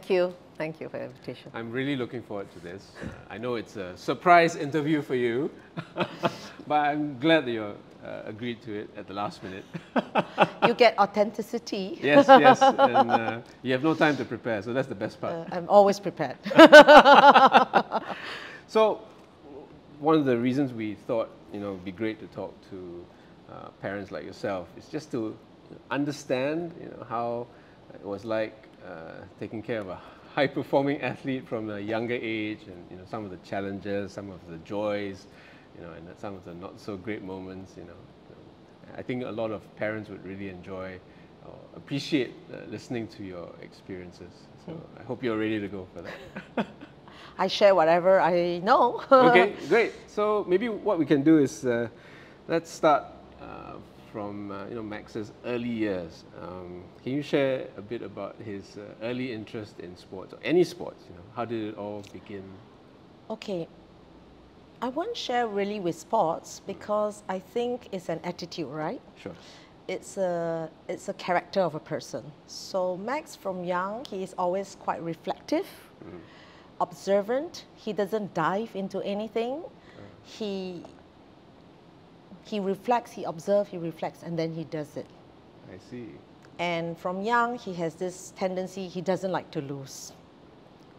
this interview today. Thank you. Thank you for the invitation. I'm really looking forward to this. Uh, I know it's a surprise interview for you, but I'm glad that you uh, agreed to it at the last minute. you get authenticity. yes, yes, and uh, you have no time to prepare, so that's the best part. Uh, I'm always prepared. so, one of the reasons we thought you know it'd be great to talk to uh, parents like yourself is just to understand you know how it was like taking care of a high performing athlete from a younger age and you know some of the challenges some of the joys you know and some of the not so great moments you know I think a lot of parents would really enjoy or appreciate uh, listening to your experiences so I hope you're ready to go for that I share whatever I know. okay, great. So maybe what we can do is uh, let's start uh, from uh, you know Max's early years. Um, can you share a bit about his uh, early interest in sports or any sports? You know, how did it all begin? Okay, I won't share really with sports because I think it's an attitude, right? Sure. It's a it's a character of a person. So Max, from young, he is always quite reflective. Mm observant. He doesn't dive into anything. He he reflects, he observes, he reflects, and then he does it. I see. And from young, he has this tendency, he doesn't like to lose.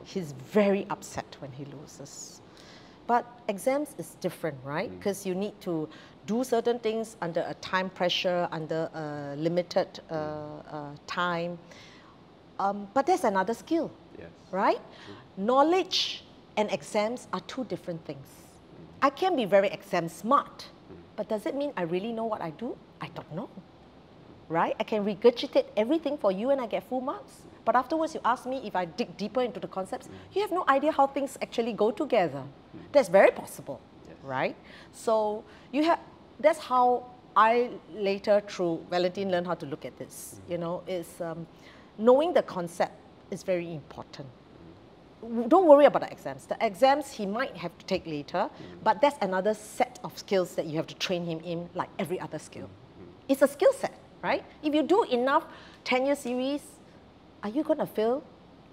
He's very upset when he loses. But exams is different, right? Because mm. you need to do certain things under a time pressure, under a limited uh, uh, time. Um, but there's another skill, yes. right? knowledge and exams are two different things. I can be very exam smart, but does it mean I really know what I do? I don't know. Right? I can regurgitate everything for you and I get full marks. But afterwards, you ask me if I dig deeper into the concepts, mm. you have no idea how things actually go together. Mm. That's very possible, yes. right? So you have. That's how I later, through Valentine, learned how to look at this. Mm. You know, is um, knowing the concept is very important don't worry about the exams. The exams he might have to take later, mm. but that's another set of skills that you have to train him in, like every other skill. Mm. It's a skill set, right? If you do enough 10-year series, are you going to fail?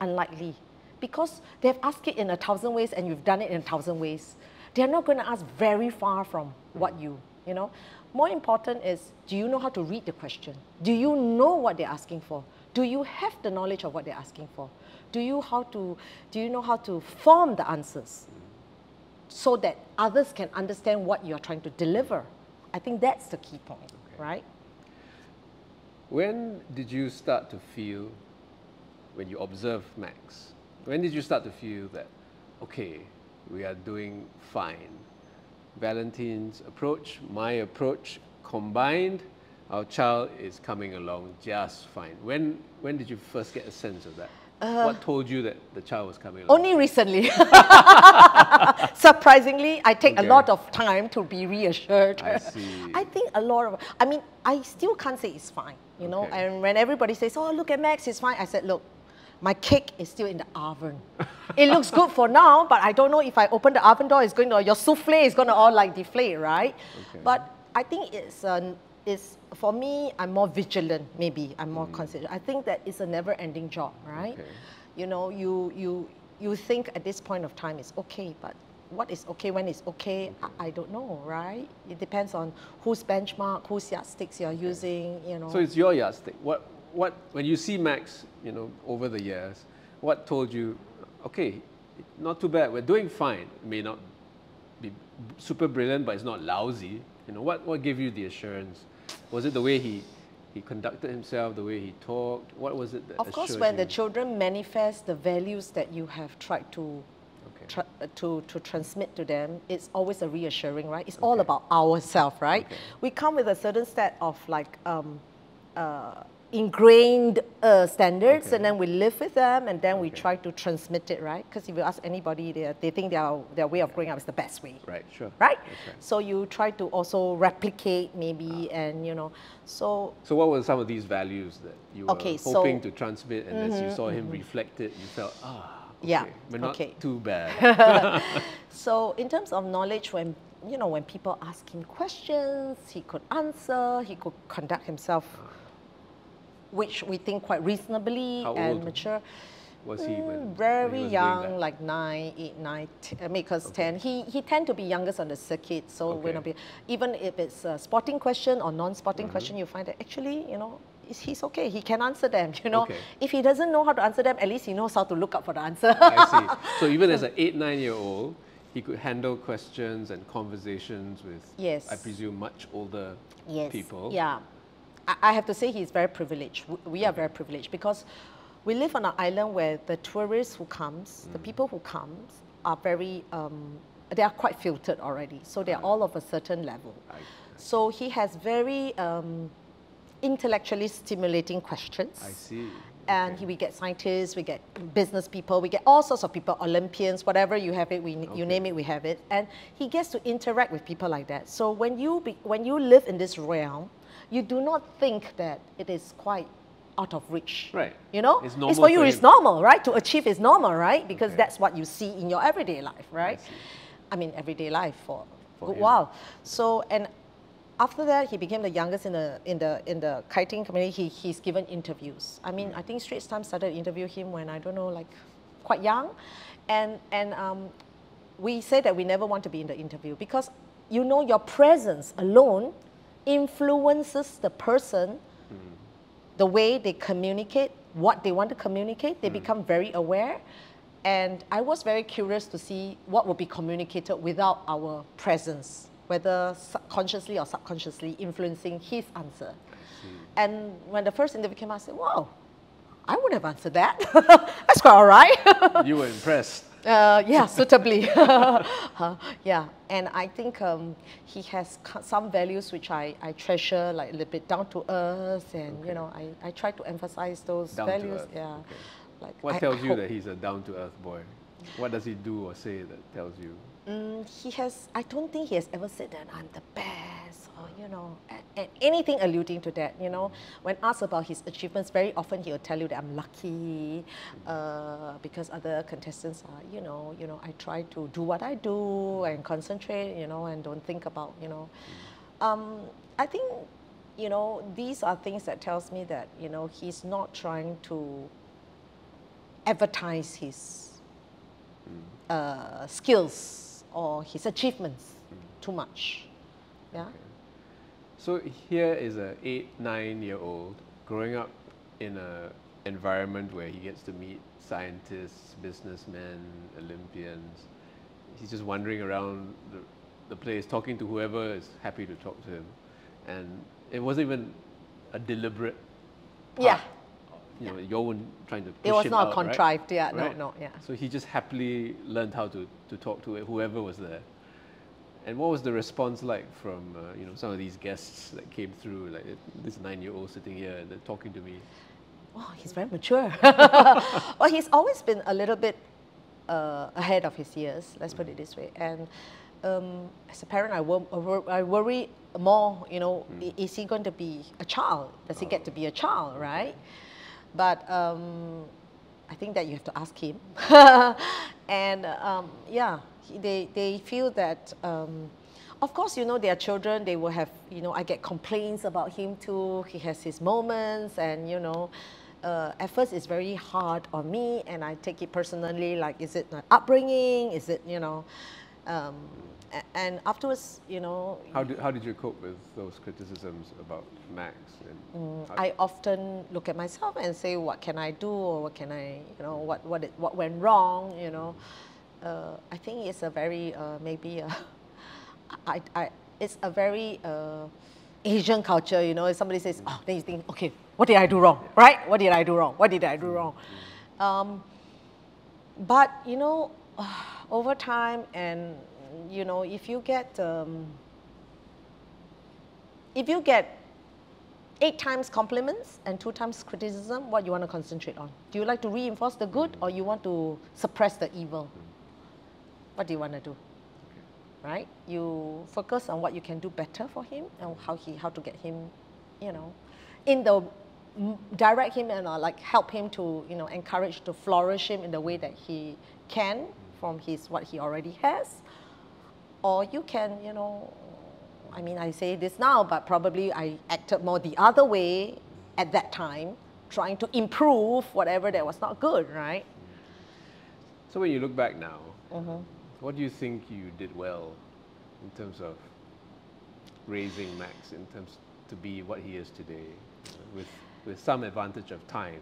Unlikely. Because they have asked it in a thousand ways and you've done it in a thousand ways. They're not going to ask very far from what you, you know. More important is, do you know how to read the question? Do you know what they're asking for? Do you have the knowledge of what they're asking for? Do you how to do you know how to form the answers so that others can understand what you're trying to deliver? I think that's the key point, okay. right? When did you start to feel when you observe Max? When did you start to feel that okay, we are doing fine? Valentine's approach, my approach combined, our child is coming along just fine. When when did you first get a sense of that? Uh, what told you that the child was coming along? Only recently. Surprisingly, I take okay. a lot of time to be reassured. I see. I think a lot of, I mean, I still can't say it's fine, you know, and when everybody says, oh, look at Max, it's fine, I said, look, my cake is still in the oven. it looks good for now, but I don't know if I open the oven door, it's going to, your souffle is going to all like deflate, right? Okay. But I think it's a is for me, I'm more vigilant. Maybe I'm more mm. considerate. I think that it's a never-ending job, right? Okay. You know, you you you think at this point of time it's okay, but what is okay when it's okay, okay. I, I, don't know, right? It depends on whose benchmark, whose yardsticks you're okay. using. You know. So it's your yardstick. What what when you see Max, you know, over the years, what told you, okay, not too bad. We're doing fine. It may not be super brilliant, but it's not lousy. You know, what what gave you the assurance? Was it the way he, he conducted himself, the way he talked? What was it that Of course, when you? the children manifest the values that you have tried to okay. uh, to, to transmit to them, it's always a reassuring, right? It's okay. all about ourselves, right? Okay. We come with a certain set of like um, uh, ingrained uh, standards okay. and then we live with them and then okay. we try to transmit it, right? Because if you ask anybody, they, they think their, their way of growing up is the best way. Right, sure. Right? right? So you try to also replicate maybe ah. and, you know, so... So what were some of these values that you were okay, hoping so, to transmit and mm -hmm, as you mm-hmm, saw him mm -hmm. reflect it, you felt, ah, okay, yeah, we're not okay. too bad. so in terms of knowledge, when you know, when people ask him questions, he could answer, he could conduct himself ah which we think quite reasonably How and old? mature. Was he when, when Mm, he very was doing young, like nine, eight, nine, t- uh, because ten. He he tend to be youngest on the circuit, so when Okay. be, even if it's a sporting question or non-sporting Mm-hmm. question, you find that actually, you know, he's okay. He can answer them. You know, Okay. if he doesn't know how to answer them, at least he knows how to look up for the answer. I see. So even as an eight, nine year old, he could handle questions and conversations with, Yes. I presume, much older yes. people. Yeah. I, have to say he's very privileged. We are very privileged because we live on an island where the tourists who comes, the Mm. people who comes are very, um, they are quite filtered already. So they're all of a certain level. So he has very um, intellectually stimulating questions. I see. And Okay. he, we get scientists, we get business people, we get all sorts of people, Olympians, whatever you have it, we, you name it, we have it. And he gets to interact with people like that. So when you, be, when you live in this realm, you do not think that it is quite out of reach. Right. You know, It's it's, for you, for it's normal, right? To achieve is normal, right? Because Okay. that's what you see in your everyday life, right? see. I mean, everyday life for, For a good him. while. So, and after that, he became the youngest in the in the in the kiting community. He, he's given interviews. I mean, I think Straits Times started to interview him when I don't know, like quite young, and and um, we say that we never want to be in the interview because you know your presence alone influences the person, the way they communicate, what they want to communicate. They mm. become very aware. And I was very curious to see what would be communicated without our presence, whether subconsciously or subconsciously influencing his answer. And when the first interview came out, I said, wow, I would have answered that. That's quite all right. You were impressed. Uh, yeah, suitably. Yeah, and I think um, he has some values which I, I treasure, like a little bit down to earth, and you know, I, I try to emphasize those Down values. Yeah, okay. like What I- tells I you that he's a down to earth boy? What does he do or say that tells you? Mm, he has. I don't think he has ever said that I'm the best, or you know, a- a- anything alluding to that. You know, when asked about his achievements, very often he will tell you that I'm lucky, uh, because other contestants are, you know, you know, I try to do what I do and concentrate, you know, and don't think about, you know. Um, I think, you know, these are things that tells me that you know he's not trying to advertise his uh, skills or his achievements too much. Yeah. So here is a eight, nine year old growing up in a environment where he gets to meet scientists, businessmen, Olympians. He's just wandering around the, the place, talking to whoever is happy to talk to him. And it wasn't even a deliberate Yeah. You know, you weren't trying to push It was not out, right? contrived. Yeah. Right? No. No. Yeah. So he just happily learned how to, to talk to whoever was there. And what was the response like from uh, you know some of these guests that came through, like this nine-year-old sitting here and talking to me? Oh, he's very mature. well, he's always been a little bit uh, ahead of his years. Let's put it this way. And um, as a parent, I, wor- I worry more. You know, i- is he going to be a child? Does he get to be a child? Right? But um, I think that you have to ask him. and um, yeah, they, they feel that, um, of course, you know, their children, they will have, you know, I get complaints about him too. He has his moments, and, you know, uh, at first it's very hard on me, and I take it personally like, is it my upbringing? Is it, you know, um, and afterwards, you know, How did, how did you cope with those criticisms about Max? And how- I often look at myself and say, what can I do, or what can I, you know, what what it, what went wrong, you know. Uh, I think it's a very uh, maybe a, I, I, it's a very uh, Asian culture, you know. If somebody says, oh, then you think, okay, what did I do wrong, right? What did I do wrong? What did I do wrong? Um, but you know, over time, and you know, if you get um, if you get eight times compliments and two times criticism, what you want to concentrate on? Do you like to reinforce the good or you want to suppress the evil? What do you want to do? Right? You focus on what you can do better for him and how he how to get him, you know, in the direct him and uh, like help him to you know encourage to flourish him in the way that he can from his what he already has or you can, you know, I mean, I say this now, but probably I acted more the other way at that time trying to improve whatever that was not good, right? So when you look back now, mm-hmm. what do you think you did well in terms of raising Max in terms to be what he is today, with with some advantage of time?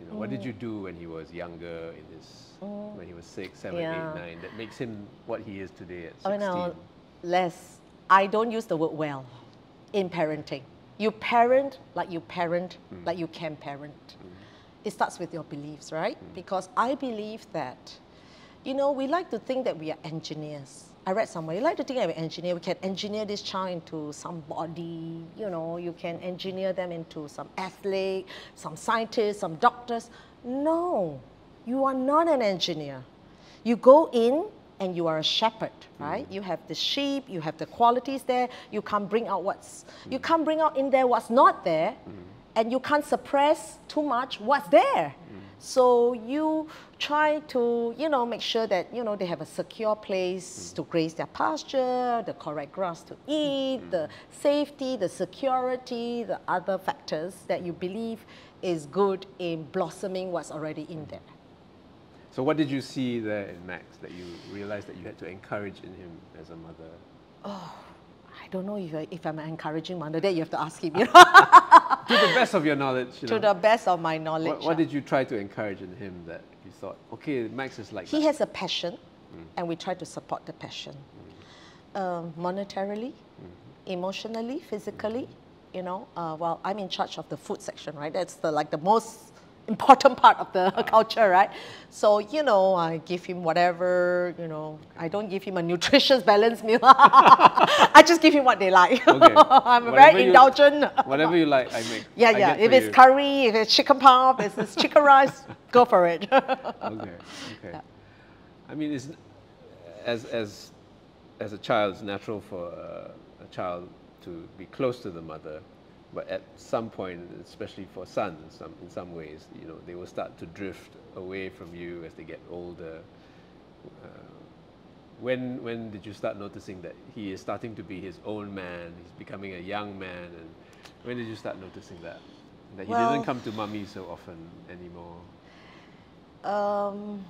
You know, what did you mm. do when he was younger, in his mm. when he was six, seven, eight, Yeah. nine, that makes him what he is today at Oh sixteen? no, less. I don't use the word well in parenting. You parent like you parent, mm. like you can parent. It starts with your beliefs, right? Because I believe that, you know, we like to think that we are engineers. I read somewhere, you like to think that we're engineer. We can engineer this child into somebody, you know, you can engineer them into some athlete, some scientist, some doctors. No, you are not an engineer. You go in and you are a shepherd, mm. right? You have the sheep, you have the qualities there. You can't bring out what's you mm. can't bring out in there what's not there, mm. and you can't suppress too much what's there. So you try to, you know, make sure that you know they have a secure place mm. to graze their pasture, the correct grass to eat, mm. the safety, the security, the other factors that you believe is good in blossoming what's already in there. So what did you see there in Max that you realized that you had to encourage in him as a mother? I don't know if, I, if I'm encouraging mother. That you have to ask him. You ah. know? to the best of your knowledge, you to know, the best of my knowledge. what, what did you try to encourage in him that you thought, okay, Max is like he that? has a passion, mm. and we try to support the passion, mm. um, monetarily, mm-hmm. emotionally, physically. Mm-hmm. You know, uh, well, I'm in charge of the food section, right? That's the like the most important part of the culture, right? So you know, I give him whatever. You know, I don't give him a nutritious, balanced meal. I just give him what they like. Okay. I'm Whatever very you- indulgent. Whatever you like, I make. Yeah, I yeah. If it's you. curry, if it's chicken puff, if it's chicken rice, go for it. okay, okay. I mean, it's as as as a child, it's natural for uh, a child to be close to the mother, but at some point, especially for sons, in some in some ways, you know, they will start to drift away from you as they get older. Uh, when when did you start noticing that he is starting to be his own man? He's becoming a young man, and when did you start noticing that that he Well- doesn't come to mummy so often anymore? um,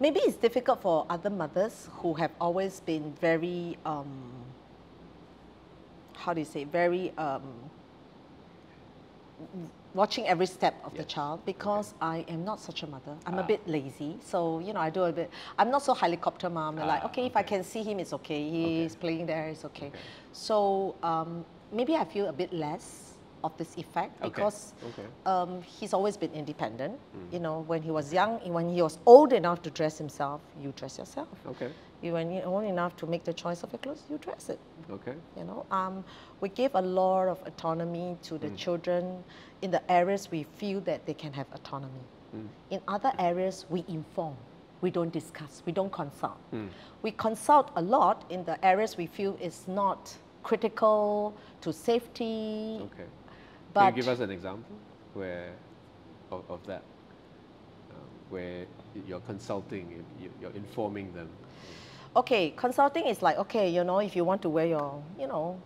maybe it's difficult for other mothers who have always been very, um, how do you say, very um, watching every step of the child because I am not such a mother. I'm a Ah. bit lazy, so you know I do a bit. I'm not so helicopter mom. like Ah, okay, if I can see him, it's okay. He's playing there, it's okay. Okay. So um, maybe I feel a bit less of this effect Okay, because okay. um, he's always been independent. Mm. You know, when he was young, when he was old enough to dress himself, you dress yourself. Okay, You when you're old enough to make the choice of your clothes, you dress it. okay. You know, um, we give a lot of autonomy to Mm. the children in the areas we feel that they can have autonomy. Mm. In other areas, we inform. We don't discuss. We don't consult. Mm. We consult a lot in the areas we feel is not critical to safety. Okay. Can you give us an example where of, of that, um, where you're consulting, you- you're informing them? okay, consulting is like okay, you know, if you want to wear your, you know,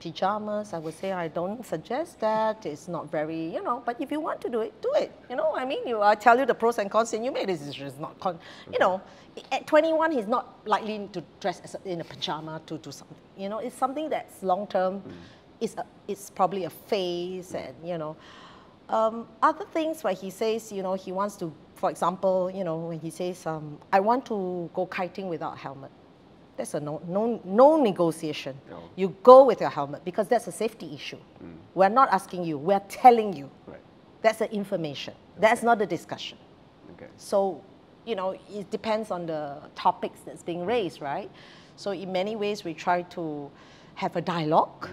pajamas, I would say I don't suggest that. It's not very, you know, but if you want to do it, do it. You know, I mean, you I tell you the pros and cons, and you make a decision. It's not, con- you know, at 21, he's not likely to dress in a pajama to do something. You know, it's something that's long term. It's a, it's probably a phase, and you know, um, other things where he says, you know, he wants to, for example, you know, when he says, um, I want to go kiting without helmet. That's a no, no, no negotiation. No. You go with your helmet because that's a safety issue. We're not asking you, we're telling you. Right. That's the information. That's not the discussion. Okay. So, you know, it depends on the topics that's being raised, right? So, in many ways, we try to have a dialogue,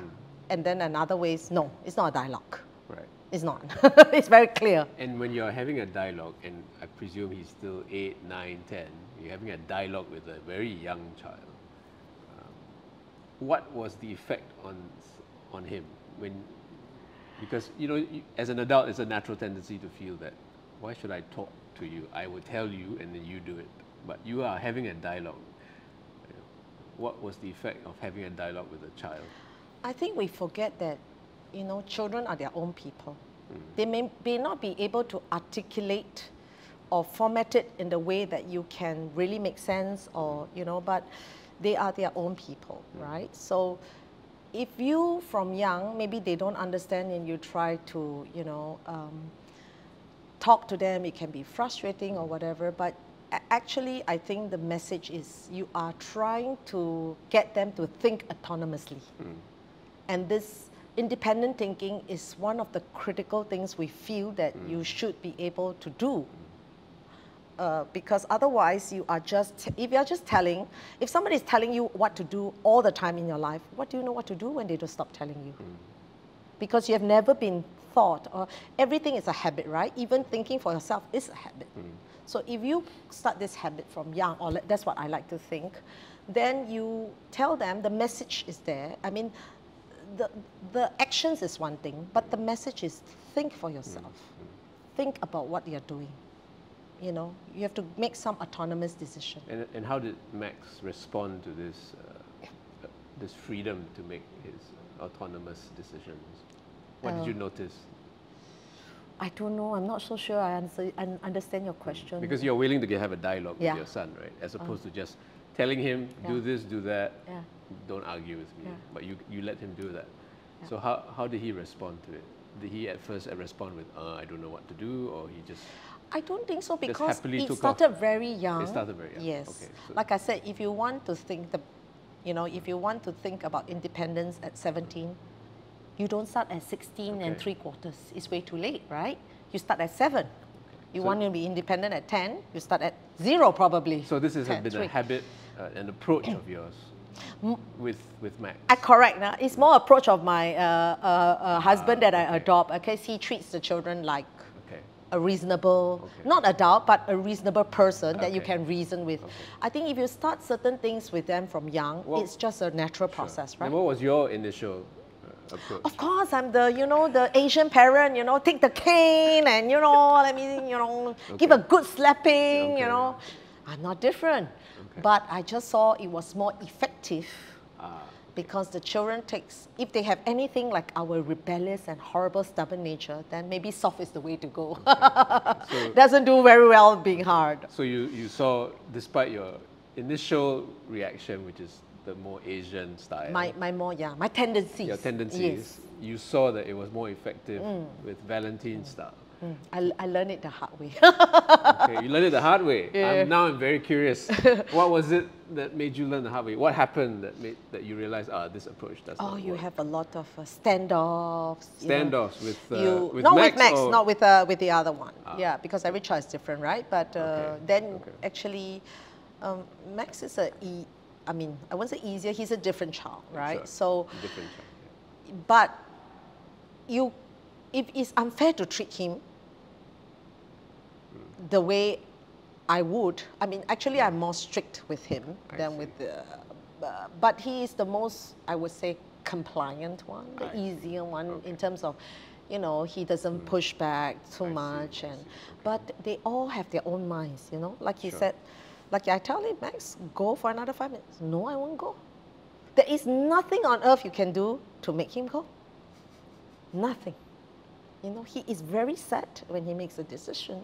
and then another ways, no, it's not a dialogue. Right. It's not. it's very clear. And when you're having a dialogue, and I presume he's still eight, nine, ten, you're having a dialogue with a very young child. Um, what was the effect on on him when? Because you know, as an adult, it's a natural tendency to feel that why should I talk to you? I will tell you, and then you do it. But you are having a dialogue. What was the effect of having a dialogue with a child? I think we forget that you know, children are their own people. Mm. They may, may not be able to articulate or format it in the way that you can really make sense or, you know, but they are their own people, mm. right? So if you from young, maybe they don't understand and you try to, you know, um, talk to them, it can be frustrating or whatever, but actually I think the message is you are trying to get them to think autonomously. Mm. And this independent thinking is one of the critical things we feel that you mm. should be able to do. Uh, because otherwise, you are just, if you're just telling, if somebody is telling you what to do all the time in your life, what do you know what to do when they don't stop telling you? Mm. Because you have never been thought, or everything is a habit, right? Even thinking for yourself is a habit. Mm. So if you start this habit from young, or that's what I like to think, then you tell them the message is there. I mean, the, the actions is one thing, but the message is think for yourself. Think about what you're doing. You know, you have to make some autonomous decision. And, and how did Max respond to this, uh, uh, this freedom to make his autonomous decisions? What did you notice? I don't know. I'm not so sure I, answer, I understand your question. Because you're willing to have a dialogue Yeah. with your son, right? As opposed to just telling him, do Yeah. this, do that, Yeah. don't argue with me. But you, you let him do that. So how, how did he respond to it? Did he at first respond with, uh, I don't know what to do, or he just I don't think so because it off. started very young. started very young. Yes. Okay, so- Like I said, if you want to think the, you know, if you want to think about independence at 17, you don't start at 16 and three quarters. It's way too late, right? You start at seven. You So- want to be independent at 10, you start at zero probably. So this has 10, been a habit, uh, an approach of yours with with Max. I correct. Now. It's more approach of my uh, uh, uh, husband that I okay. adopt because he treats the children like Okay. a reasonable, Okay. not adult, but a reasonable person that you can reason with. Okay. I think if you start certain things with them from young, Well, it's just a natural Sure. process, right? And what was your initial uh, approach? Of course, I'm the, you know, the Asian parent, you know, take the cane and, you know, let me, you know, give a good slapping, Okay. you know. I'm not different. Okay. But I just saw it was more effective Ah, because the children takes if they have anything like our rebellious and horrible stubborn nature then maybe soft is the way to go. So- doesn't do very well being hard. So you, you saw, despite your initial reaction, which is the more Asian style, my, my more yeah my tendencies. Your tendencies, yes. You saw that it was more effective with Valentine style. Mm. I, I learned it the hard way Okay, you learned it the hard way. Yeah. I'm, now I'm very curious. what was it that made you learn the hard way? What happened that made that you realized, ah, this approach does oh you work? have a lot of uh, standoffs you know. standoffs with uh, you with not Max with Max, or- not with uh, with the other one. Ah. Yeah, because every child is different, right? But uh, Okay, then okay. actually, um, Max is a e. I mean, I won't say easier. He's a different child, right? Sure. So, different child, yeah. but you, if it's unfair to treat him the way I would. I mean, actually, I'm more strict with him I than see. with the. Uh, but he is the most, I would say, compliant one, the I see. easier one Okay. in terms of, you know, he doesn't push back too I much, I and but they all have their own minds, you know. Like he Sure. said, like I tell him, Max, go for another five minutes. No, I won't go. There is nothing on earth you can do to make him go. Nothing. You know, he is very set when he makes a decision.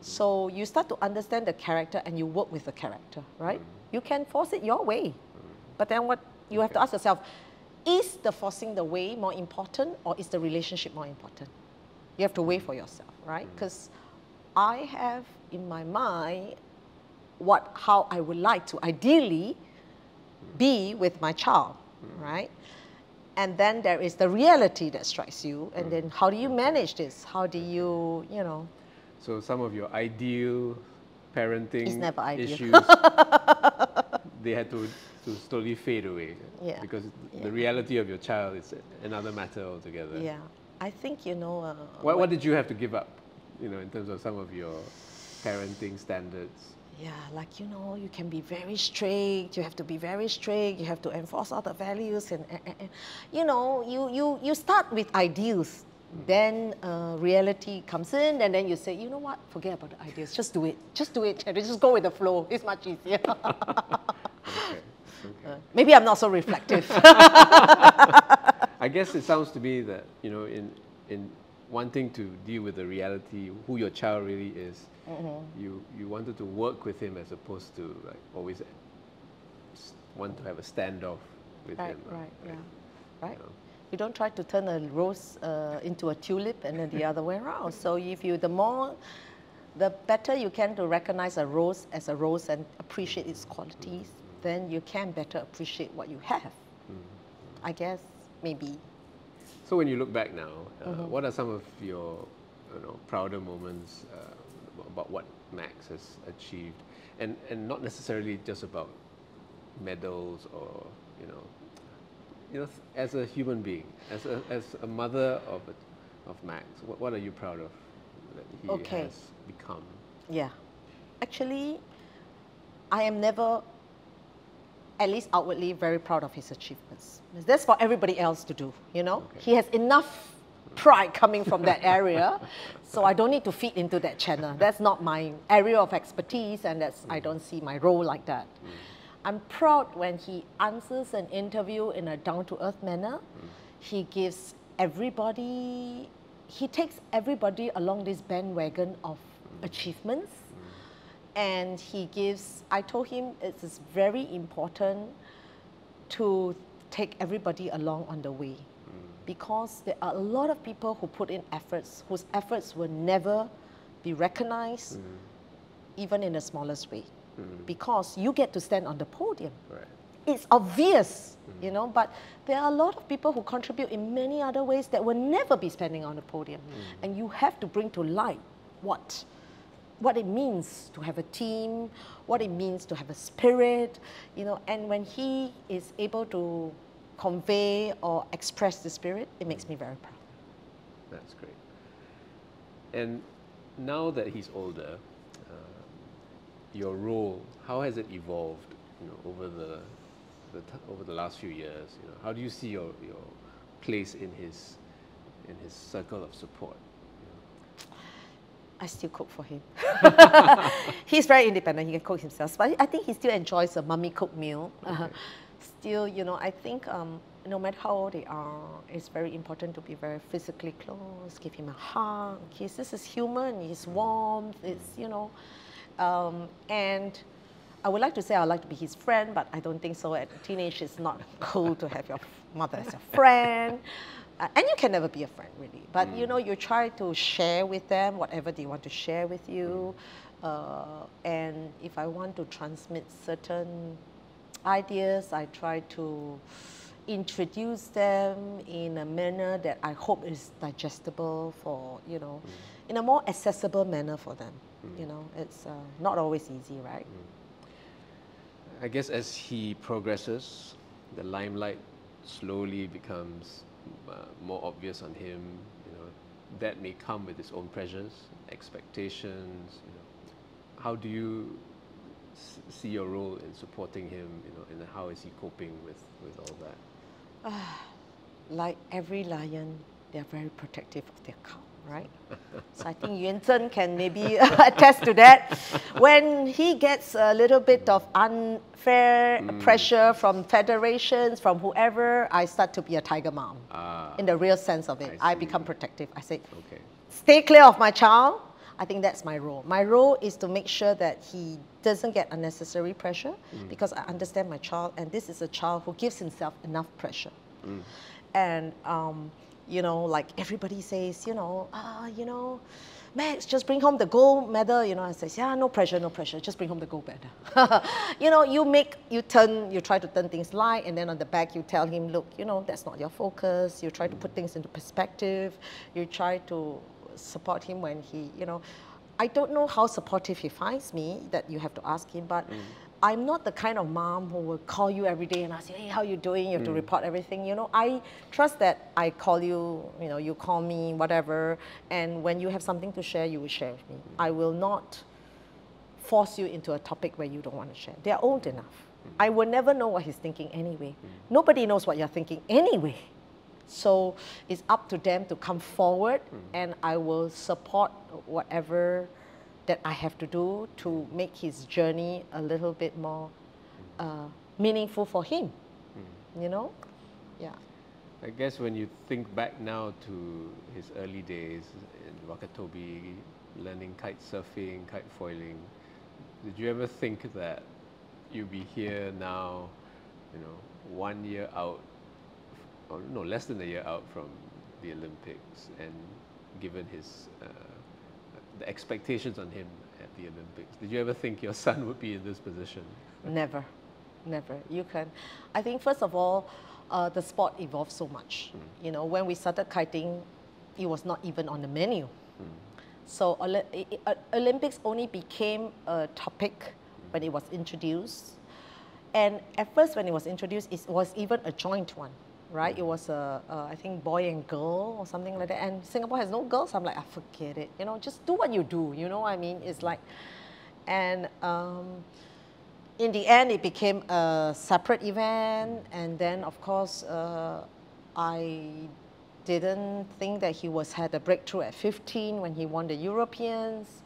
So you start to understand the character and you work with the character, right? Mm-hmm. You can force it your way. Mm-hmm. But then what you have to ask yourself, is the forcing the way more important or is the relationship more important? You have to weigh for yourself, right? Mm-hmm. Because I have in my mind what how I would like to ideally be with my child, right? And then there is the reality that strikes you, and then how do you manage this? How do you, you know? So some of your ideal parenting ideal. issues, they had to, to slowly fade away. Yeah. Because Yeah. the reality of your child is another matter altogether. Yeah, I think you know. Uh, What, what did you have to give up, you know, in terms of some of your parenting standards? Yeah, like you know, you can be very strict. You have to be very strict. You have to enforce all the values, and, and, and- you know, you you you start with ideals. Then uh, reality comes in, and then you say, you know what? Forget about the ideas. Just do it. Just do it. Just go with the flow. It's much easier. Okay. okay. Uh, maybe I'm not so reflective. I guess it sounds to me that you know, in in wanting to deal with the reality, who your child really is, Mm-hmm. you you wanted to work with him as opposed to like always want to have a standoff with Right, him. right, yeah. Right? know. You don't try to turn a rose uh, into a tulip and then the other way around. So if you, the more, the better you can to recognize a rose as a rose and appreciate its qualities, then you can better appreciate what you have. I guess maybe. So when you look back now, uh, Mm-hmm. what are some of your you know, prouder moments uh, about what Max has achieved, and and not necessarily just about medals or you know, you know, as a human being, as a as a mother of a, of Max, what, what are you proud of that he Okay. has become? Yeah. Actually, I am never, at least outwardly, very proud of his achievements. That's for everybody else to do, you know? Okay. He has enough pride coming from that area, so I don't need to feed into that channel. That's not my area of expertise, and that's I mm. don't see my role like that. Mm. I'm proud when he answers an interview in a down-to-earth manner. He gives everybody, he takes everybody along this bandwagon of achievements. And he gives i told him it is very important to take everybody along on the way. Because there are a lot of people who put in efforts whose efforts will never be recognized even in the smallest way Mm. because you get to stand on the podium Right. it's obvious, mm. you know, but there are a lot of people who contribute in many other ways that will never be standing on the podium. Mm. And you have to bring to light what what it means to have a team, what it means to have a spirit, you know, and when he is able to convey or express the spirit, it makes me very proud. That's great. And now that he's older, your role, how has it evolved, you know, over the, the t- over the last few years? You know, how do you see your, your place in his in his circle of support? I still cook for him. He's very independent. He can cook himself, but I think he still enjoys a mummy cooked meal. Uh, still, you know, I think um, no matter how old they are, it's very important to be very physically close. Give him a hug, kiss. This is human. It's warmth. It's you know, um, and. I would like to say I would like to be his friend, but I don't think so. At teenage, it's not cool to have your mother as a friend. Uh, and you can never be a friend, really. But you know, you try to share with them whatever they want to share with you. Uh, and if I want to transmit certain ideas, I try to introduce them in a manner that I hope is digestible for, you know, in a more accessible manner for them. You know, it's uh, not always easy, right? I guess as he progresses, the limelight slowly becomes uh, more obvious on him. You know, that may come with its own pressures, expectations. You know, how do you see your role in supporting him? You know, and how is he coping with with all that? like every lion, they are very protective of their cow, right? so I think Yuan Zhen can maybe attest to that. When he gets a little bit of unfair pressure from federations, from whoever, I start to be a tiger mom. Ah, In the real sense of it, I I, become protective. I say, okay. stay clear of my child. I think that's my role. My role is to make sure that he doesn't get unnecessary pressure because I understand my child, and this is a child who gives himself enough pressure. And, um, you know, like everybody says, you know, ah, you know, Max, just bring home the gold medal. You know, I says, yeah, no pressure, no pressure, just bring home the gold medal. you know, you make, you turn, you try to turn things light, and then on the back you tell him, look, you know, that's not your focus. You try to put things into perspective. You try to support him when he, you know, I don't know how supportive he finds me. That you have to ask him, but. I'm not the kind of mom who will call you every day and ask you, hey, how you doing? You have to mm. report everything. You know, I trust that I call you, you know, you call me, whatever, and when you have something to share, you will share with me. I will not force you into a topic where you don't want to share. They're old enough. Mm. I will never know what he's thinking anyway. Mm. Nobody knows what you're thinking anyway. So it's up to them to come forward, and I will support whatever that I have to do to make his journey a little bit more uh, meaningful for him. You know? Yeah. I guess when you think back now to his early days in Wakatobi, learning kite surfing, kite foiling, did you ever think that you'd be here now, you know, one year out, or no, less than a year out from the Olympics, and given his uh, the expectations on him at the Olympics, did you ever think your son would be in this position? Never, never. You can. I think first of all, uh, the sport evolved so much. Mm. You know, when we started kiting, it was not even on the menu. Mm. So uh, Olympics only became a topic when it was introduced. And at first, when it was introduced, it was even a joint one, right? It was a, a I think, boy and girl or something like that. And Singapore has no girls. I'm like, I ah, forget it. You know, just do what you do. You know, what I mean, it's like, and um, in the end, it became a separate event. And then, of course, uh, I didn't think that he was had a breakthrough at 15 when he won the Europeans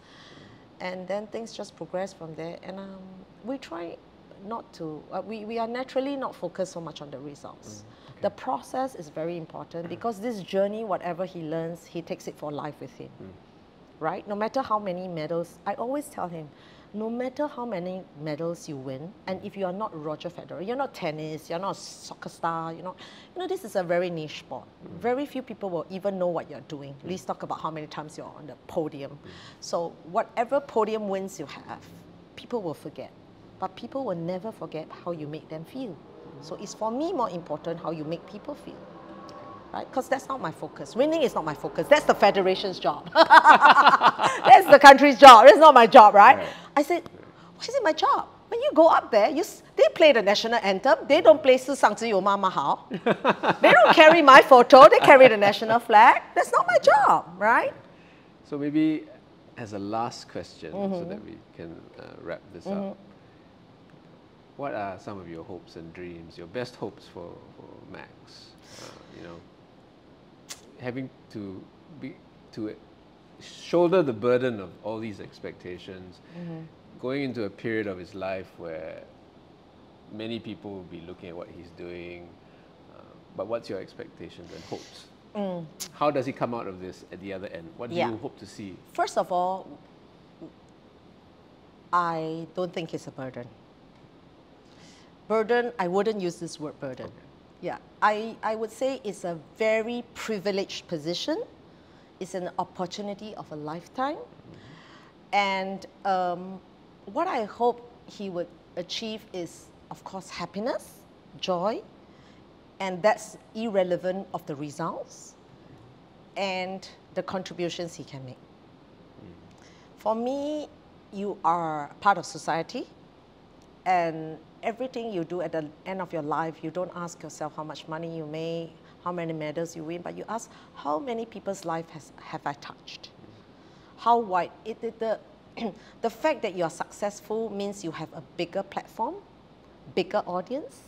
and then things just progressed from there. And um, we try not to, uh, we, we are naturally not focused so much on the results. Mm. The process is very important because this journey, whatever he learns, he takes it for life with him. Mm. Right? No matter how many medals, I always tell him, no matter how many medals you win, and if you are not Roger Federer, you're not tennis, you're not a soccer star, you know, you know, this is a very niche sport. Mm. Very few people will even know what you're doing. Mm. Let's talk about how many times you're on the podium. Mm. So whatever podium wins you have, people will forget. But people will never forget how you make them feel. So it's for me more important how you make people feel. Right? Because that's not my focus. Winning is not my focus. That's the federation's job. that's the country's job. That's not my job, right? right. I said, why is it my job? When you go up there, you, they play the national anthem. They don't play Su Sang Yu Hao. They don't carry my photo. They carry the national flag. That's not my job, right? So maybe as a last question, mm -hmm. so mm-hmm. that we can uh, wrap this mm -hmm. up what are some of your hopes and dreams, your best hopes for, for Max? Uh, you know, having to be to shoulder the burden of all these expectations, mm-hmm. going into a period of his life where many people will be looking at what he's doing. Uh, but what's your expectations and hopes? Mm. How does he come out of this at the other end? What do yeah. you hope to see? First of all, I don't think it's a burden. Burden, I wouldn't use this word burden. Okay. Yeah, I, I would say it's a very privileged position. It's an opportunity of a lifetime. And um, what I hope he would achieve is, of course, happiness, joy, and that's irrelevant of the results and the contributions he can make. For me, you are part of society, and everything you do at the end of your life, you don't ask yourself how much money you make, how many medals you win, but you ask how many people's life has, have I touched? How wide? It, it, the, the fact that you are successful means you have a bigger platform, bigger audience.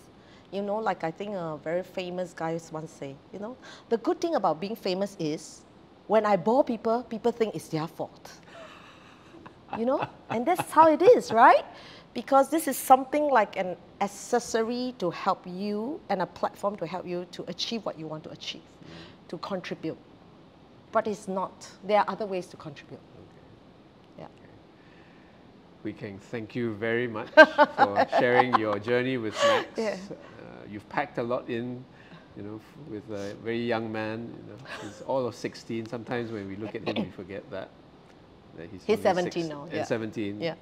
You know, like I think a very famous guy once say, you know, the good thing about being famous is when I bore people, people think it's their fault. You know, and that's how it is, right? Because this is something like an accessory to help you and a platform to help you to achieve what you want to achieve, mm. to contribute. But it's not. There are other ways to contribute. Okay. Yeah. Okay. Hwee Keng, thank you very much for sharing your journey with Max. Yeah. Uh, you've packed a lot in, you know, with a very young man. You know, he's all of 16. Sometimes when we look at him, we forget that. that he's he's 17 six, now. Yeah. 17. Yeah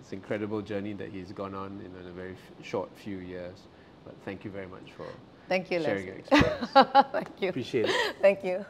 it's an incredible journey that he's gone on in a very short few years. But thank you very much for thank you, sharing Leslie. your experience. thank you. Appreciate it. Thank you.